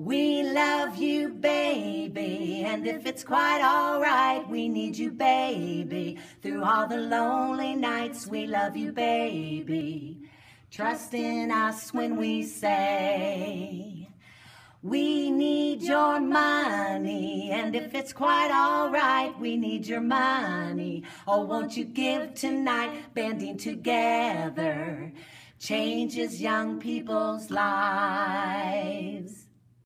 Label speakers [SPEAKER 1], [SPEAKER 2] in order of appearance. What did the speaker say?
[SPEAKER 1] We love you, baby, and if it's quite alright, we need you, baby. Through all the lonely nights, we love you, baby. Trust in us when we say, we need your money, and if it's quite alright, we need your money. Oh, won't you give tonight, banding together, changes young people's lives.